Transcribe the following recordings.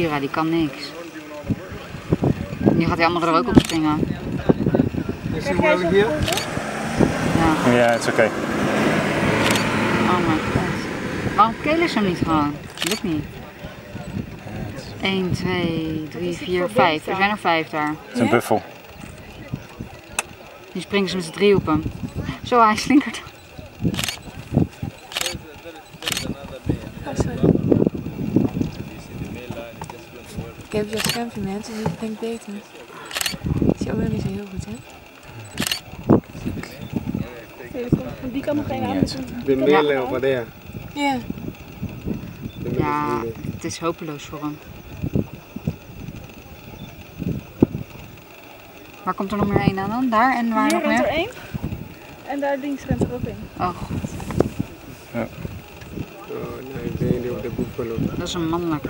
Kira, die kan niks. Nu gaat die andere er ook op springen. We're here? Ja, Ja, het is oké. oh mijn god. Waarom kelen ze hem niet gewoon? Lukt niet. 1, 2, 3, 4, 5. Er zijn er 5 daar. Het is een buffel. Nu springen ze met z'n drie op hem. Zo, hij slinkert. Oh, sorry. Ik heb jouw schermpje mensen, dus ik denk beter. Is je ook niet zo heel goed, hè? Die kan nog geen Niet aan. male over there. Ja. Ja, het is hopeloos voor hem. Waar komt er nog meer één aan dan? Daar en waar Hier nog rent er meer? één. En daar links rent er ook één. Oh, god, Oh, the end of the buffalo. dat is een mannelijke.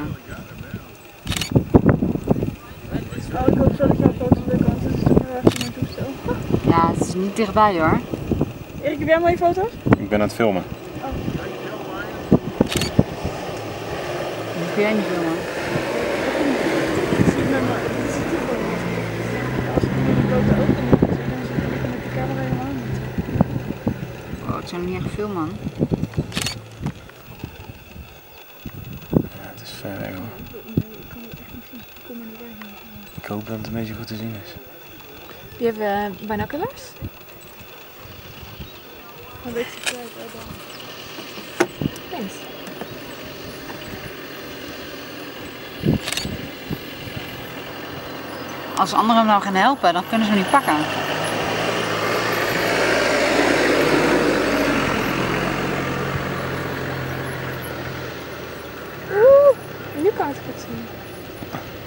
Oh, ik hoop zo dat jouw foto leuk kan. Dat is toch heel erg voor mijn toestel. Ja, het is niet dichtbij hoor. Erik, heb jij mooie foto's? Ik ben aan het filmen. Die kun jij niet filmen. Oh, het zijn nog niet echt veel man. Ja, het is ver weg hoor. Nee, ik kan het echt niet zien. Ik kom er niet bij. Ik hoop dat het een beetje goed te zien is. Je hebt uh, binoculars? Dan weet je het uit. hè, dan. Thanks. Als anderen hem nou gaan helpen, dan kunnen ze hem niet pakken. Oeh, nu kan ik het goed zien.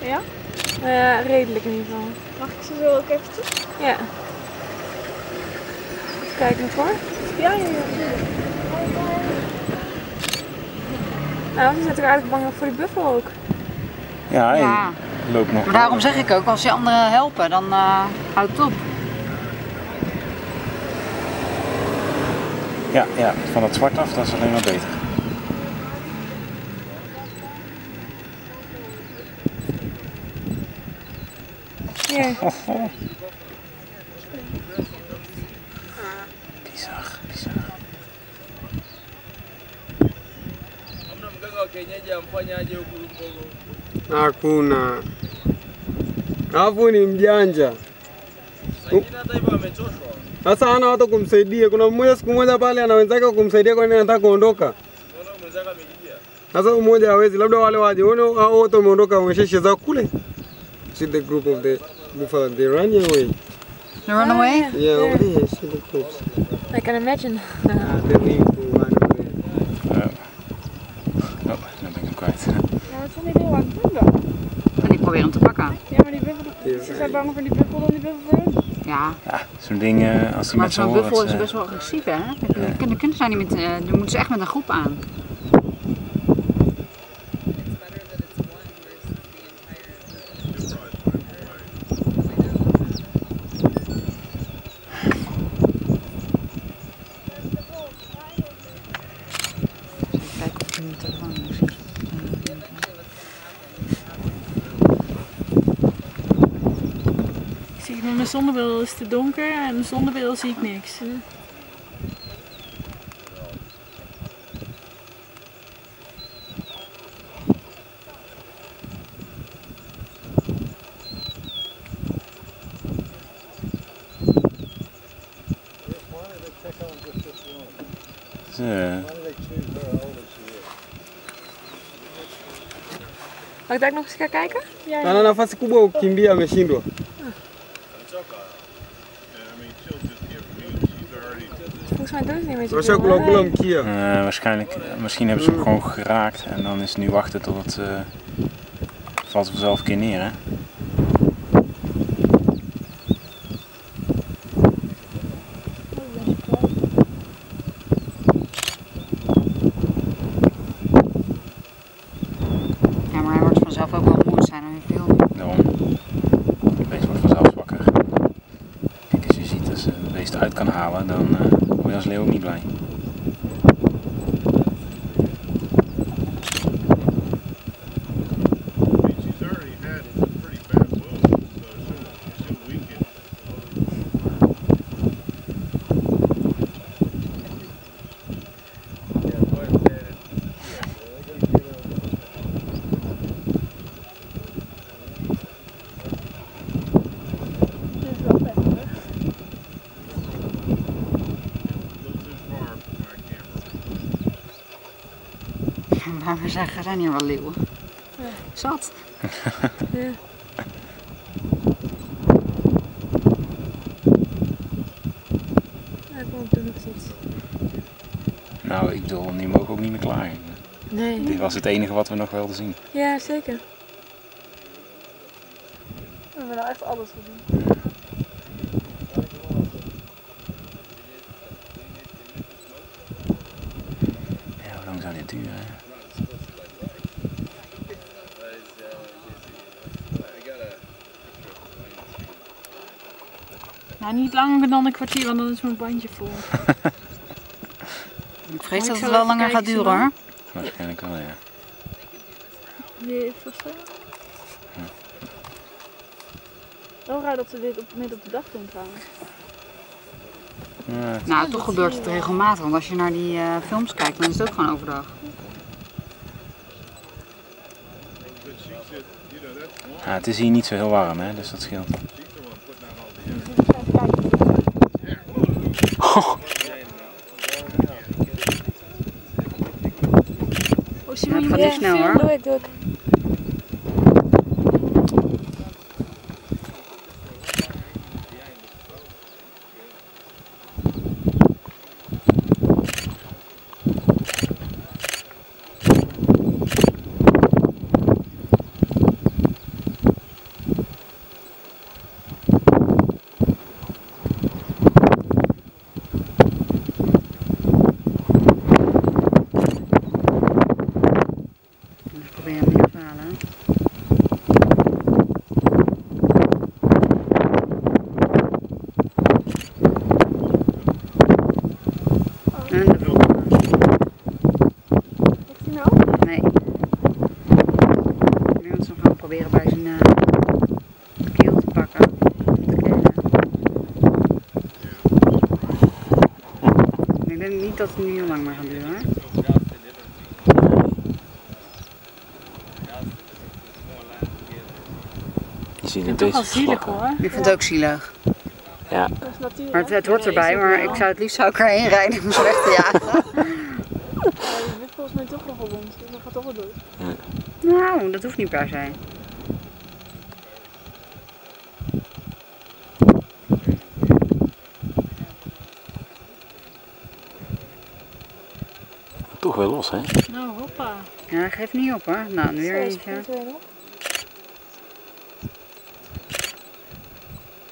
Ja? Nou ja, redelijk in ieder geval. Mag ik ze zo ook eventjes? Ja. Even kijken nog hoor. Ja, ja. Nou, we zijn toch eigenlijk bang voor die buffel ook. Ja, en Ja, loopt nog. maar daarom zeg ik ook, als je anderen helpen, dan eh houdt het op. Ja, ja, van dat zwart af, dat is alleen maar beter. Ja. Bizar, bizar. Hamna mganga wa kienyeji amfanyaje huku Lumbogo? Hakuna. Alafu ni mjanja. Sasa hana watu kumsaidia. Kuna mmoja siku moja pale ana wenzake kumsaidia kwani nini anataka kuondoka. Sasa mmoja hawezi, labda wale waje. wone hao wote wameondoka wamesheshe zao kule. See the group of the before they run away. The runaway? Ah, Yeah, over there, see the groups. I can imagine. Ah, they need to run away. Oh. oh, nou ben ik hem kwijt. Maar wat zijn die heel aan het doen dan? En die proberen hem te pakken. Ja, maar die buffel... Ze zijn bang voor die buffel dan die buffel voor hun. Ja, Ja, zo'n ding, eh, als hij maar met zijn zo'n buffel is best wel agressief hè. Dan kunnen, kunnen zij niet met, eh, dan moeten ze echt met een groep aan. Even kijken of ik mijn telefoon nog zie. Ik zie met mijn zonnebril is het te donker en zonder bril zie ik niks. Eh, Mag ik daar nog eens gaan kijken? Ja, ja. Ana nafasi kubwa kukimbia ameshindwa. Volgens mij doen ze niet meer zo Washakula veel, hè? kula mkia. eh, waarschijnlijk, misschien hebben ze hem gewoon geraakt en dan is het nu wachten tot het... eh, valt vanzelf een keer neer, hè? Ja, maar hij wordt vanzelf ook wel moe zijn en veel. Daarom. Het beest wordt vanzelf wakker. Kijk, als je ziet dat ze het beest uit halen, dan eh, word je als leeuw niet blij. Maar zeggen, er zijn hier wel leeuwen. Ja. Zat. Ja. Ja, kom ik doe nog iets. Nou, ik bedoel, die mogen ook niet meer klaar. Nee. Dit was het enige wat we nog wilden zien. Ja, zeker. We hebben nou echt alles gezien. Ja, hoe lang zou dit duren? Nou, niet langer dan een kwartier, want dan is mijn bandje vol. Ik vrees ik dat het wel langer gaat duren hoor. Waarschijnlijk wel, ja. Nee? Wel raar dat ze dit op, midden op de dag doen trouwens. Ja, het- Nou, toch gebeurt het regelmatig. Want als je naar die eh, films kijkt, dan is het ook gewoon overdag. ja, het is hier niet zo heel warm, hè, dus dat scheelt. Oh, Ja, het gaat niet snel hoor. Doe ik, doe ik. Dus probeer hem niet te halen. En de volgende. Heeft hij nou? Nee. Nu moeten ze hem gewoon proberen bij zijn eh, keel te pakken. Om te killen. Ik denk niet dat het nu heel lang meer gaat duren hoor. Je ziet Ik het vind het toch wel zielig hoor. Ik vind het ook zielig. Ja, Dat is natuurlijk. Maar het, het hoort erbij, maar ik zou het liefst zou ik erheen rijden om ze weg te jagen. Je bent volgens mij toch nog gewond, dus dat gaat toch wel dood. Nou, dat hoeft niet per se. Toch weer los, hè? Nou, hoppa. Ja, geef niet op hoor. Nou, nu weer eentje.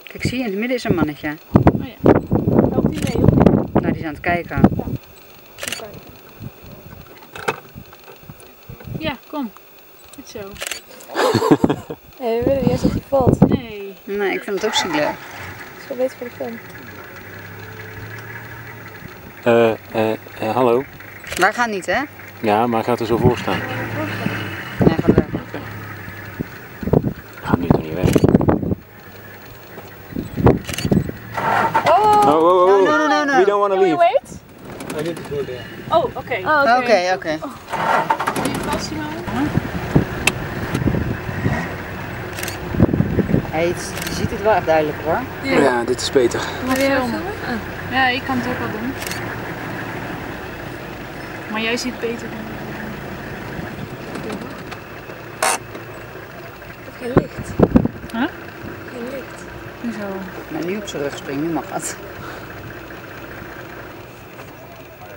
Kijk, zie je, in het midden is een mannetje. Oh ja. Helpt die mee of niet? Nou, die is aan het kijken. Kijken. Ja, kom. Goed zo. Nee, we willen niet eens dat hij valt. Nee. Nee, ik vind het ook zielig. Dat is wel beter voor de film. Eh, eh, eh, hallo? Wij gaan niet, hè? Ja, maar gaat er zo voor staan. Nee, gaat weg. Gaat nu toch niet weg? Oh! Oh, oh, oh, No, oh. no, no, no. We don't want to je leave. wait? I need to go there. Oh, oké. Oh, Oké, oké. Wil je vast zien houden? Hey, je ziet het wel echt duidelijk hoor. Ja, dit is beter. Wil je filmen? Ja, ik kan het ook wel doen. Maar jij ziet beter dan Geen licht. Huh? Geen licht. Hoezo? Nou, nu op zijn rug springen, nu mag het.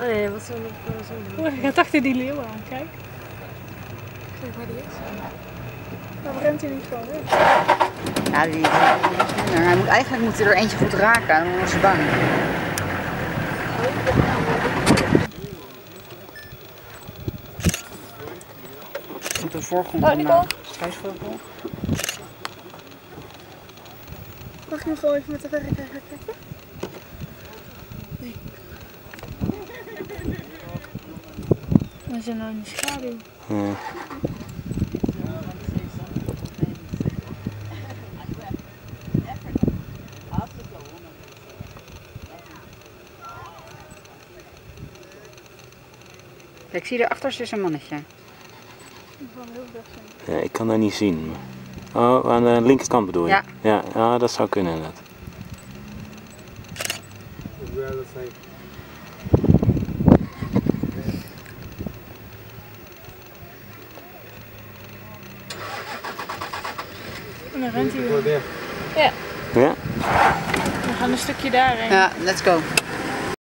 Oh nee, wat zou ik nog zo doen? Oh, ik dacht die leeuw aan, kijk. Kijk waar die is. Waarom rent hij niet gewoon weg? Ja, die, die, hij moet, eigenlijk moet hij er eentje goed raken, dan wordt ze bang. Op de voorgrond Oh, Nicole. struisvogel. Mag ik nog wel even met de verrekijker kijken? Nee. We zijn nou in de schaduw. Ja. Kijk, ik zie erachter is een mannetje. Ja, ik kan dat niet zien. Oh, aan de linkerkant bedoel je? Ja. Ja, dat zou kunnen inderdaad. En dan rent hij weer. Ja. Ja? We gaan een stukje daarheen. Ja, let's go.